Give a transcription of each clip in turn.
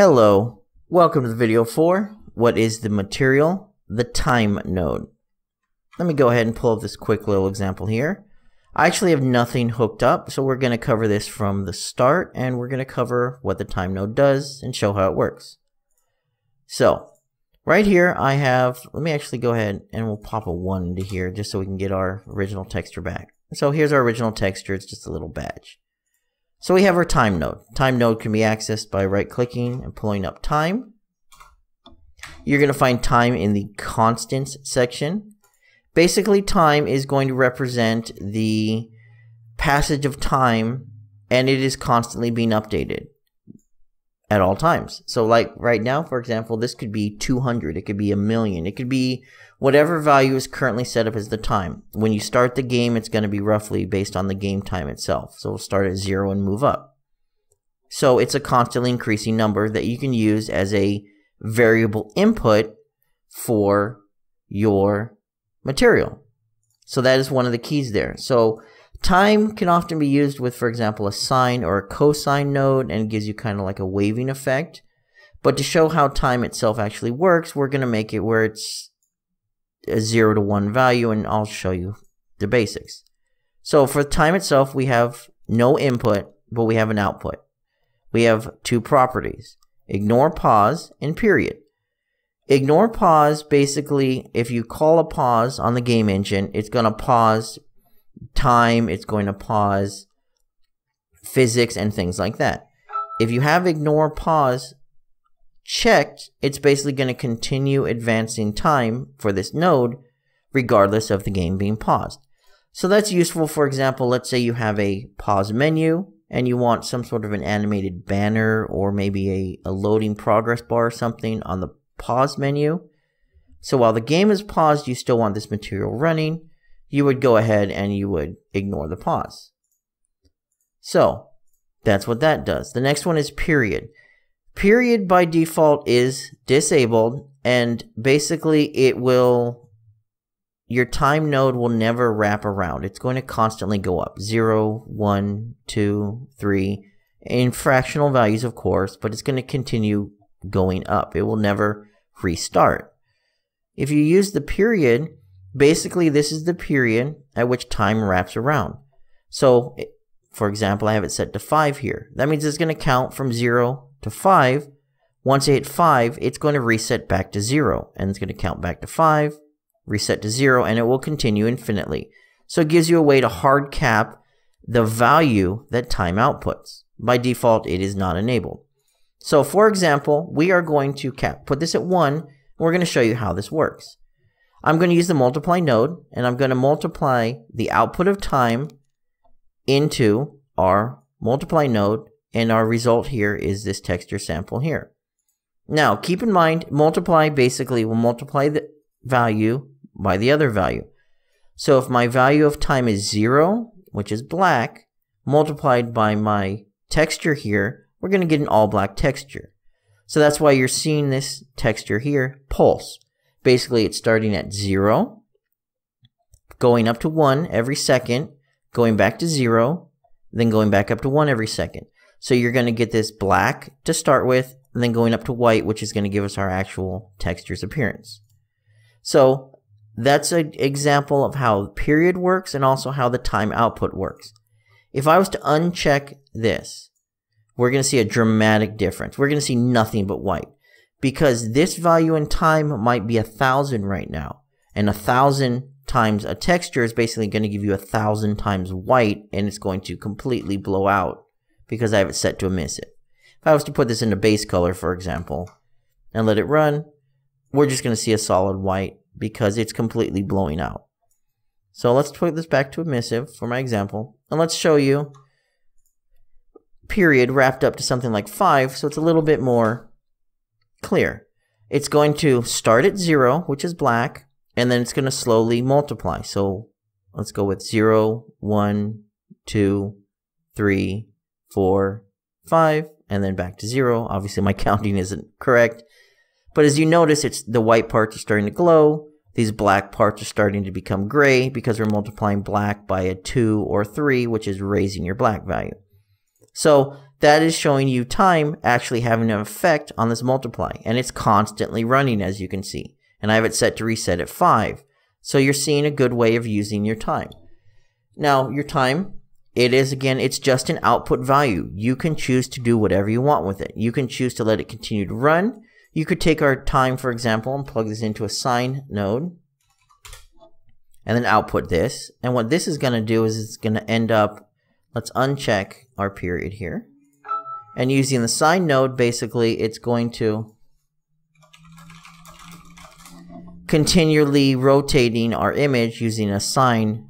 Hello, welcome to the video for what is the material, the time node. Let me go ahead and pull up this quick little example here. I actually have nothing hooked up, so we're going to cover this from the start, and we're going to cover what the time node does and show how it works. So, right here I have, let me actually go ahead and we'll pop a 1 into here just so we can get our original texture back. So here's our original texture, it's just a little badge. So we have our time node. Time node can be accessed by right clicking and pulling up time. You're going to find time in the constants section. Basically, time is going to represent the passage of time and it is constantly being updated at all times. So like right now, for example, this could be 200, it could be a million, it could be whatever value is currently set up as the time. When you start the game, it's going to be roughly based on the game time itself. So we'll start at zero and move up. So it's a constantly increasing number that you can use as a variable input for your material. So that is one of the keys there. So time can often be used with, for example, a sine or a cosine node and gives you kind of like a waving effect. But to show how time itself actually works, we're going to make it where it's a 0 to 1 value, and I'll show you the basics. So for time itself, we have no input, but we have an output. We have two properties, ignore pause and period. Ignore pause, basically, if you call a pause on the game engine, it's going to pause time, it's going to pause physics and things like that. If you have ignore pause checked, it's basically going to continue advancing time for this node regardless of the game being paused. So that's useful, for example, let's say you have a pause menu and you want some sort of an animated banner or maybe a, a loading progress bar or something on the pause menu. So while the game is paused, you still want this material running, you would go ahead and you would ignore the pause. So that's what that does. The next one is period. Period by default is disabled and basically it will your time node will never wrap around. It's going to constantly go up. 0, 1, 2, 3, in fractional values, of course, but it's going to continue going up. It will never restart. If you use the period, basically this is the period at which time wraps around. So, for example, I have it set to 5 here. That means it's going to count from 0 to 5. Once I hit 5, it's going to reset back to 0, and it's going to count back to 5, reset to 0, and it will continue infinitely. So it gives you a way to hard cap the value that time outputs. By default, it is not enabled. So for example, we are going to cap, put this at 1, and we're going to show you how this works. I'm going to use the multiply node, and I'm going to multiply the output of time into our multiply node and our result here is this texture sample here. Now, keep in mind, multiply basically will multiply the value by the other value. So if my value of time is 0, which is black, multiplied by my texture here, we're going to get an all black texture. So that's why you're seeing this texture here, pulse. Basically, it's starting at 0, going up to 1 every second, going back to 0, then going back up to 1 every second. So you're going to get this black to start with, and then going up to white, which is going to give us our actual texture's appearance. So that's an example of how period works and also how the time output works. If I was to uncheck this, we're going to see a dramatic difference. We're going to see nothing but white because this value in time might be a thousand right now and a thousand times a texture is basically going to give you a thousand times white and it's going to completely blow out because I have it set to emissive. If I was to put this into base color, for example, and let it run, we're just going to see a solid white because it's completely blowing out. So let's put this back to emissive for my example, and let's show you period wrapped up to something like 5, so it's a little bit more clear. It's going to start at 0, which is black, and then it's going to slowly multiply. So let's go with 0, 1, 2, 3, four, five, and then back to zero. Obviously, my counting isn't correct. But as you notice, it's the white parts are starting to glow. These black parts are starting to become gray because we're multiplying black by a 2 or 3, which is raising your black value. So that is showing you time actually having an effect on this multiply. And it's constantly running, as you can see. And I have it set to reset at 5. So you're seeing a good way of using your time. Now, your time, it is again, it's just an output value. You can choose to do whatever you want with it. You can choose to let it continue to run. You could take our time, for example, and plug this into a sine node and then output this. And what this is going to do is it's going to end up, let's uncheck our period here. And using the sine node, basically, it's going to continually rotating our image using a sine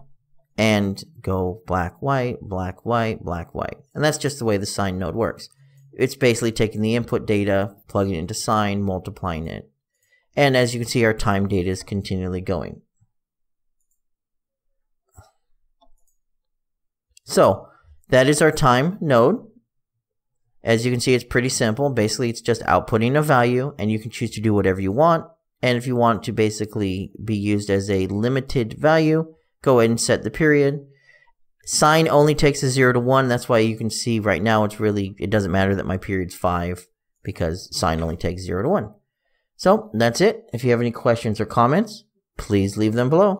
and go black, white, black, white, black, white. And that's just the way the sine node works. It's basically taking the input data, plugging it into sine, multiplying it. And as you can see, our time data is continually going. So that is our time node. As you can see, it's pretty simple. Basically, it's just outputting a value, and you can choose to do whatever you want. And if you want to basically be used as a limited value, go ahead and set the period. Sine only takes a 0 to 1. That's why you can see right now it's really, it doesn't matter that my period's 5 because sine only takes 0 to 1. So that's it. If you have any questions or comments, please leave them below.